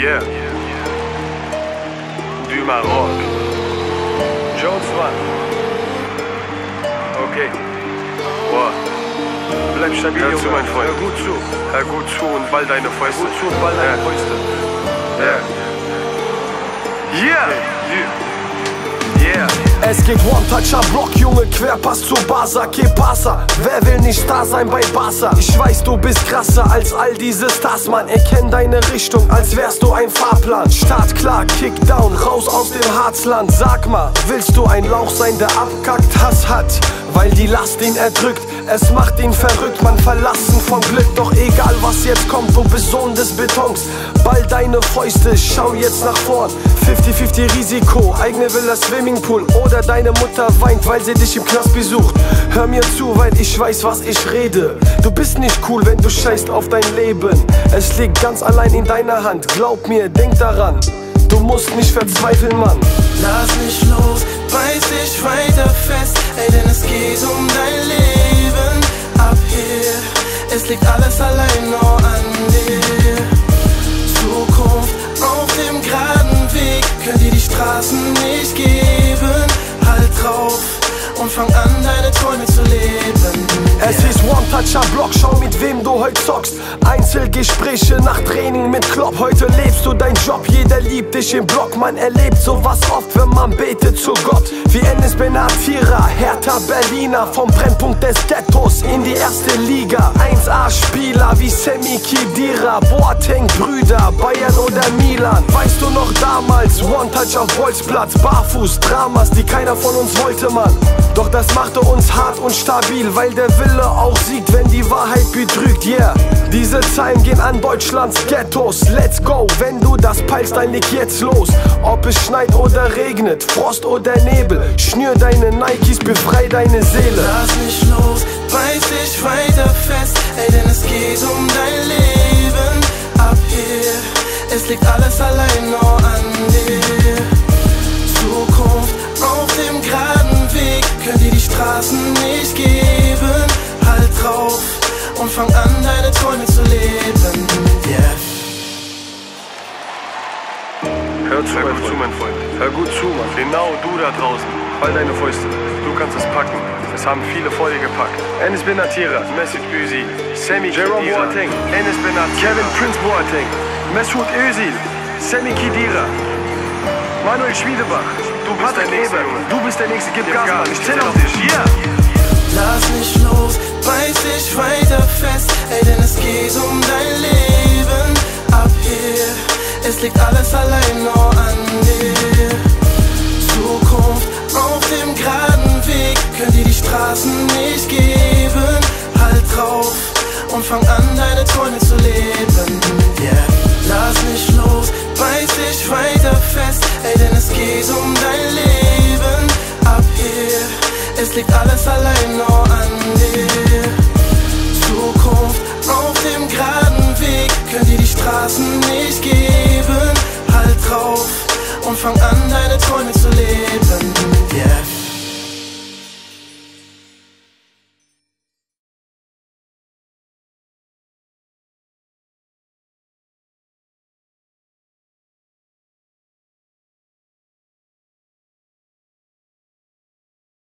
Yeah. Du Maroc. Jones One. Okay. Boah. Bleib stabil, Hör zu, mein Freund. Hör gut zu. Hör gut zu und ball deine Fäuste. Hör gut zu und ball deine Fäuste. Ja. Yeah. Yeah. Es geht One-Toucher-Block, Junge, Querpass zu Barca, que pasa? Wer will nicht da sein bei Barca? Ich weiß, du bist krasser als all diese Stars, Mann. Erkenn deine Richtung, als wärst du ein Fahrplan. Start klar, Kickdown, raus aus dem Harzland. Sag mal, willst du ein Lauch sein, der abkackt, Hass hat? Weil die Last ihn erdrückt, es macht ihn verrückt, man verlassen vom Glück. Doch egal was jetzt kommt, du bist Sohn des Betons. Ball deine Fäuste, schau jetzt nach vorn. 50-50 Risiko, eigene Villa Swimmingpool oder deine Mutter weint, weil sie dich im Knast besucht. Hör mir zu, weil ich weiß, was ich rede. Du bist nicht cool, wenn du scheißt auf dein Leben. Es liegt ganz allein in deiner Hand, glaub mir, denk daran. Du musst nicht verzweifeln, Mann. Lass mich los, geht um dein Leben. Ab hier, es liegt alles allein nur an dir. Zukunft auf dem geraden Weg, können dir die Straßen nicht geben. Halt drauf und fang an, deine Träume zu leben. Es ist One-Toucher-Block, schau mit wem du heute zockst. Einzelgespräche nach Training mit Klopp. Heute lebst du deinen Job, jeder liebt dich im Block. Man erlebt sowas oft, wenn man betet zu Gott. Wie Enes Benatira, Hertha Berliner. Vom Brennpunkt des Ghettos in die erste Liga. 1A-Spieler wie Semi Khedira, Boateng, Brüder, Bayern oder Milan. Weißt du noch damals, One-Touch auf Bolzplatz, Barfuß, Dramas, die keiner von uns wollte, Mann. Doch das machte uns hart und stabil, weil der Wille auch siegt, wenn die Wahrheit betrügt, yeah. Diese Zeilen gehen an Deutschlands Ghettos, let's go, wenn du das peilst, dann leg jetzt los. Ob es schneit oder regnet, Frost oder Nebel, schnür deine Nikes, befrei deine Seele. Lass mich los, beiß dich weiter fest, ey, denn es geht um dein Leben. Ab hier, es liegt alles allein nur Hör zu, Hör gut zu, mein Freund. Hör gut zu, Mann. Genau du da draußen. Ball deine Fäuste. Du kannst es packen. Es haben viele vor dir gepackt. Enes Benatira, Mesut Özil, Sammy Jerome Boateng, Enes Benat, Kevin Prince Boateng, Mesut Özil, Sammy Khedira, Manuel Schwiedebach. Du bist der Nächste, Junge. Du bist der Nächste. Gib Gas, Mann. Ich zähl auf dich. Yeah! Lass mich alles allein nur an dir. Zukunft auf dem geraden Weg, können dir die Straßen nicht geben. Halt drauf und fang an, deine Träume zu leben. Yeah. Lass mich los, beiß dich weiter fest, ey, denn es geht um dein Leben. Ab hier, es liegt alles allein nur an dir. Zukunft auf dem geraden Weg, können dir die Straßen nicht geben und fang an, deine Träume zu leben. Yeah.